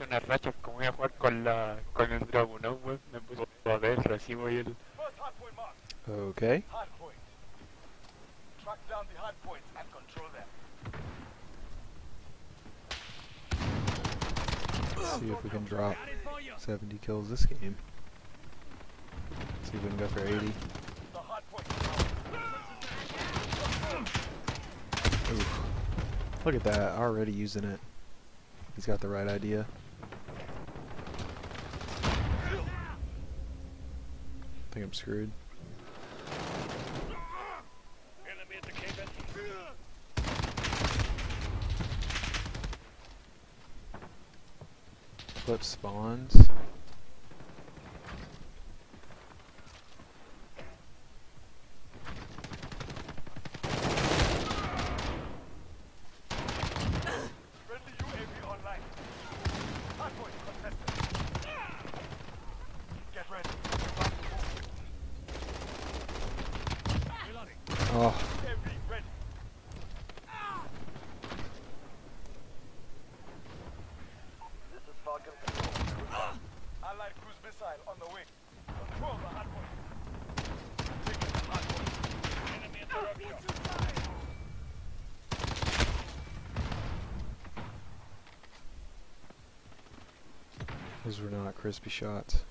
puse una racha como voy a jugar con la con el Dragunov, weón. Me puse a ver recibo y el. Control them. See if we can drop 70 kills this game. See if we can go for 80. The Oof. Look at that, already using it. He's got the right idea. Think I'm screwed. Flip spawns. Friendly UAV online. Hardpoint contested. Get ready. Reloading. Oh, UAV ready. This is Falcon Allied cruise missile on the way. Control the hardpoint. Taking the hardpoint. Enemy interruption. those were not crispy shots.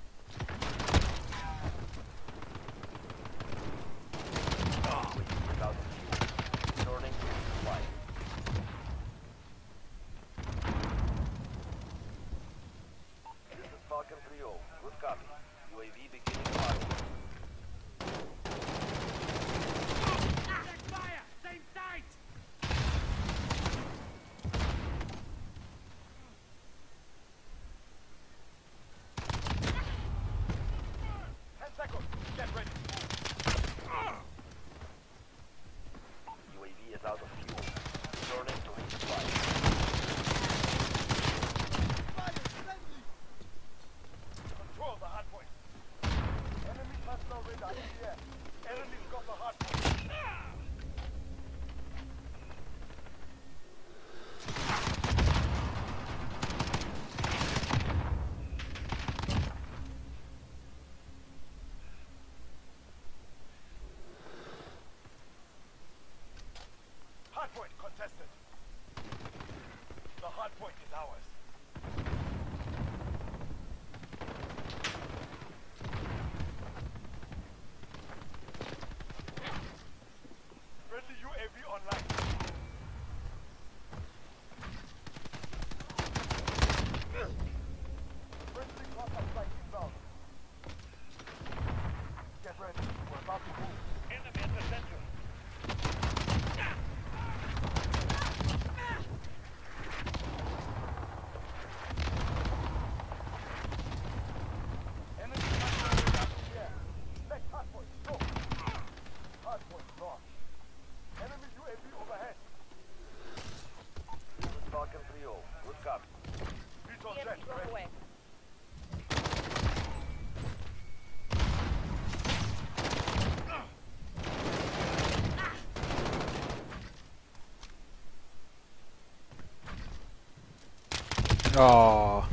Oh,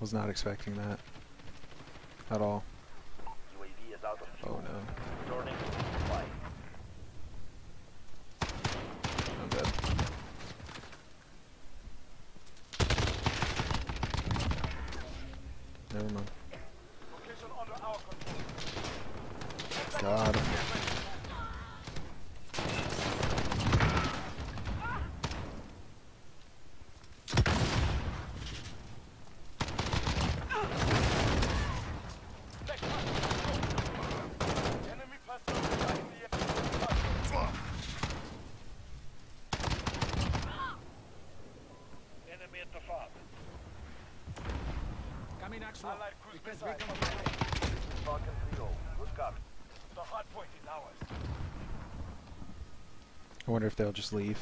was not expecting that. At all. UAV is out of Oh no, Returning to flight. I'm dead. Never mind. Location under our control. God. Next hardpoint. Go. Enemy personal radar in the air. Enemy at the farm. Coming actual. Allied cruise missile recon on. Falcon 3-0. Good copy. The hardpoint is ours. I wonder if they'll just leave.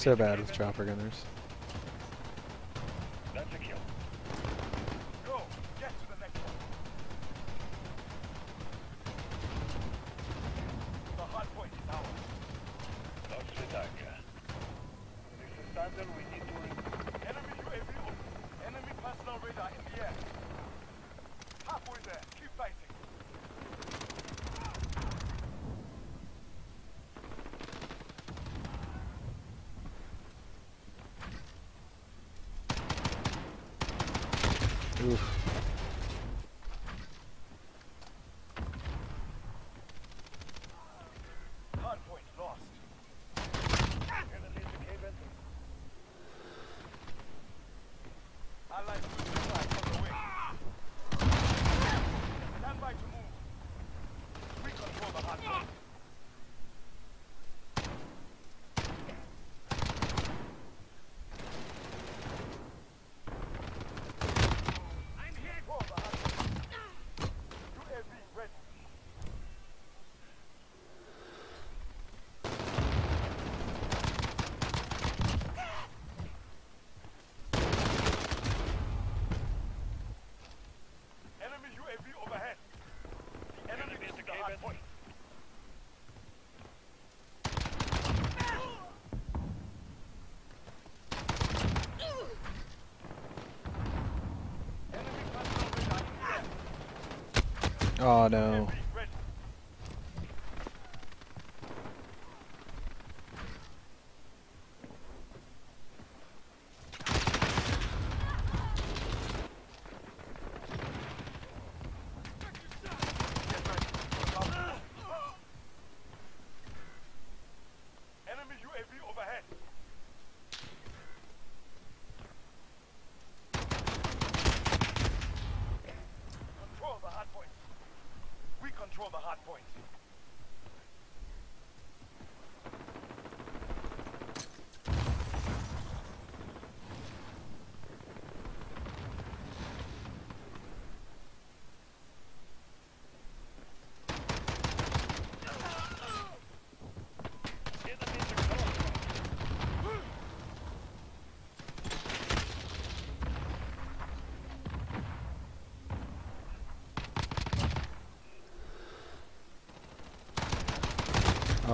So bad with chopper gunners. Oh no.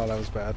that was bad.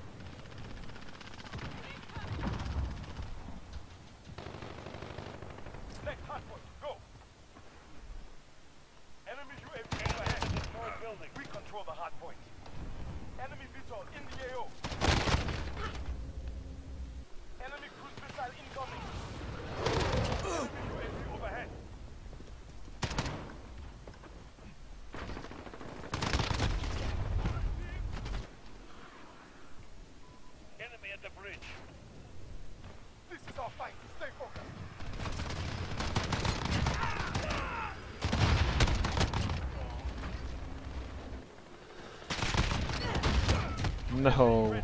No.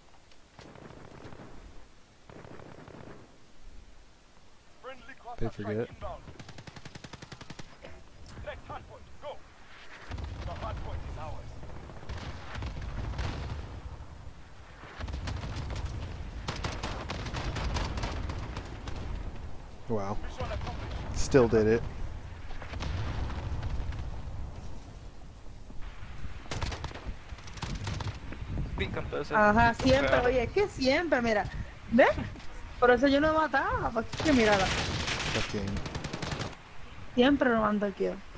is ours. Wow. Still did it. Ajá, siempre, oye, es que siempre, mira, ¿ves? Por eso yo no mataba, porque es Sempre 90 kg.